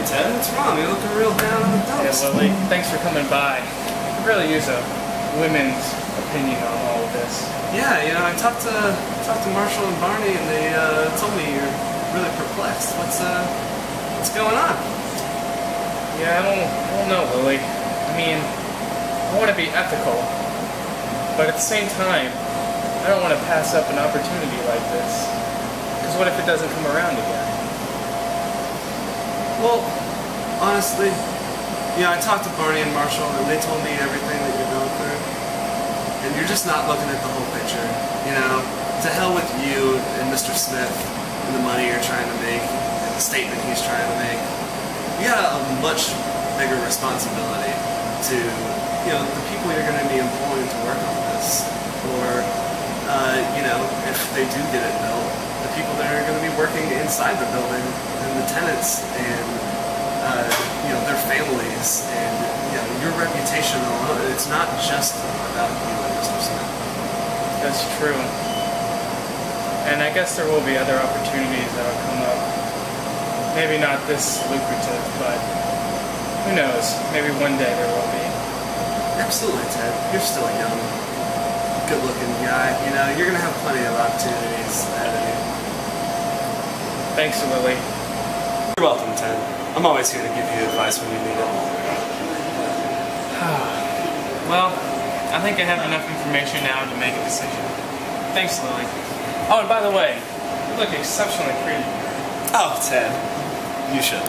Hey Ted, what's wrong? You're looking real down in the dumps. Yeah. Lily, thanks for coming by. I could really use a women's opinion on all of this. Yeah, you know, I talked to talked to Marshall and Barney, and they uh, told me you're really perplexed. What's uh, what's going on? Yeah, I don't, I don't know, Lily. I mean, I want to be ethical, but at the same time, I don't want to pass up an opportunity like this. Because what if it doesn't come around again? Well, honestly, yeah, I talked to Barney and Marshall, and they told me everything that you're going through, and you're just not looking at the whole picture. You know, to hell with you and Mr. Smith and the money you're trying to make and the statement he's trying to make. You got a much bigger responsibility to, you know, the people you're going to be employing to work on this, or, uh, you know, if they do get it built, people that are going to be working inside the building and the tenants and, uh, you know, their families and, you know, your reputation alone. It's not just about you and Mr. Smith. That's true. And I guess there will be other opportunities that'll come up. Maybe not this lucrative, but who knows? Maybe one day there will be. Absolutely, Ted. You're still a young, good-looking guy. You know, you're gonna have plenty of opportunities ahead of you. Thanks, Lily. You're welcome, Ted. I'm always here to give you advice when you need it. Well, I think I have enough information now to make a decision. Thanks, Lily. Oh, and by the way, you look exceptionally pretty. Oh, Ted. You should.